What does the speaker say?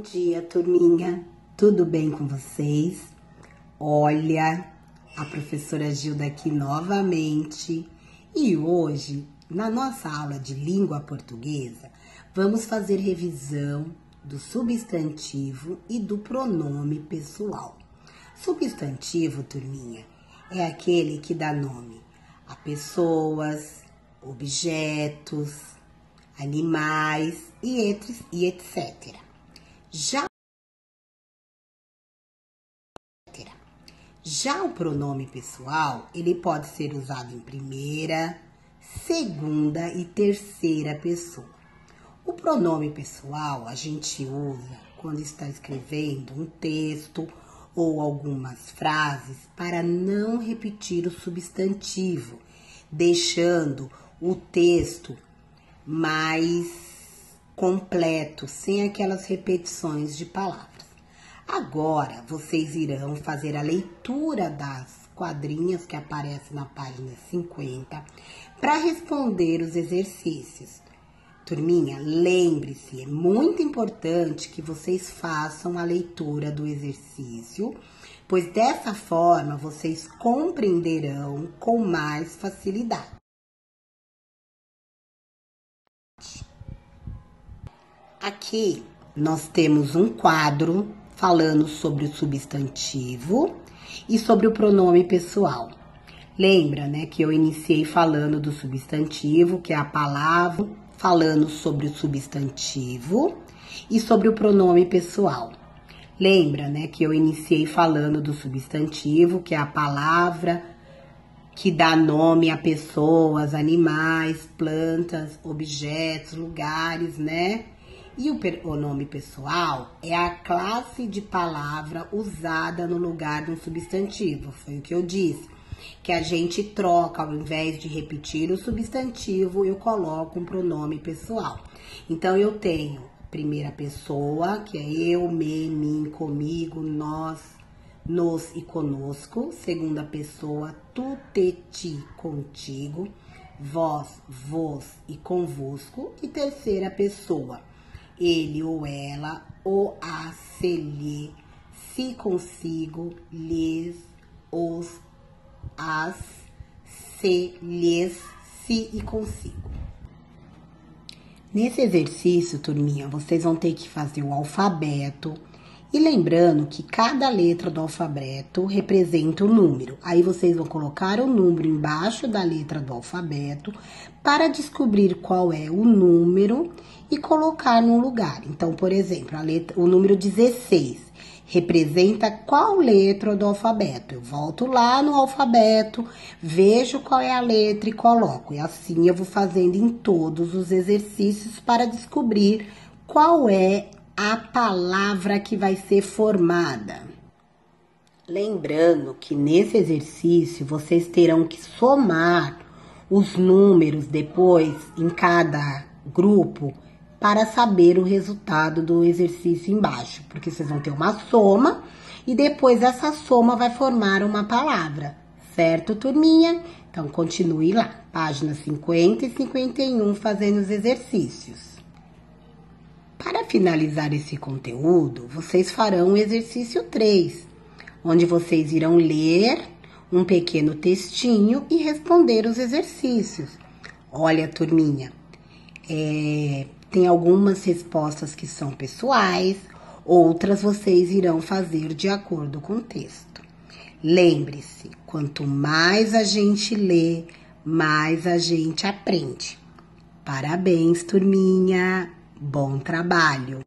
dia, turminha. Tudo bem com vocês? Olha, a professora Gilda aqui novamente. E hoje, na nossa aula de língua portuguesa, vamos fazer revisão do substantivo e do pronome pessoal. Substantivo, turminha, é aquele que dá nome a pessoas, objetos, animais e etc. Já, já o pronome pessoal, ele pode ser usado em primeira, segunda e terceira pessoa. O pronome pessoal a gente usa quando está escrevendo um texto ou algumas frases para não repetir o substantivo, deixando o texto mais completo, sem aquelas repetições de palavras. Agora vocês irão fazer a leitura das quadrinhas que aparecem na página 50 para responder os exercícios. Turminha, lembre-se, é muito importante que vocês façam a leitura do exercício, pois dessa forma vocês compreenderão com mais facilidade. Aqui nós temos um quadro falando sobre o substantivo e sobre o pronome pessoal. Lembra, né, que eu iniciei falando do substantivo, que é a palavra, falando sobre o substantivo e sobre o pronome pessoal. Lembra, né, que eu iniciei falando do substantivo, que é a palavra que dá nome a pessoas, animais, plantas, objetos, lugares, né? E o, o nome pessoal é a classe de palavra usada no lugar de um substantivo. Foi o que eu disse. Que a gente troca, ao invés de repetir o substantivo, eu coloco um pronome pessoal. Então, eu tenho primeira pessoa, que é eu, me, mim, comigo, nós, nos e conosco. Segunda pessoa, tu, te, ti, contigo. Vós, vos e convosco. E terceira pessoa, ele ou ela, o a, se, lhe, se consigo, lhes, os, as, se, lhes, se e consigo. Nesse exercício, turminha, vocês vão ter que fazer o alfabeto. E lembrando que cada letra do alfabeto representa um número. Aí vocês vão colocar o número embaixo da letra do alfabeto para descobrir qual é o número e colocar no lugar. Então, por exemplo, letra, o número 16 representa qual letra do alfabeto. Eu volto lá no alfabeto, vejo qual é a letra e coloco. E assim eu vou fazendo em todos os exercícios para descobrir qual é a palavra que vai ser formada. Lembrando que nesse exercício vocês terão que somar os números depois em cada grupo para saber o resultado do exercício embaixo, porque vocês vão ter uma soma e depois essa soma vai formar uma palavra, certo, turminha? Então, continue lá, páginas 50 e 51, fazendo os exercícios. Para finalizar esse conteúdo, vocês farão o exercício 3, onde vocês irão ler um pequeno textinho e responder os exercícios. Olha, turminha, é, tem algumas respostas que são pessoais, outras vocês irão fazer de acordo com o texto. Lembre-se, quanto mais a gente lê, mais a gente aprende. Parabéns, turminha! Bom trabalho!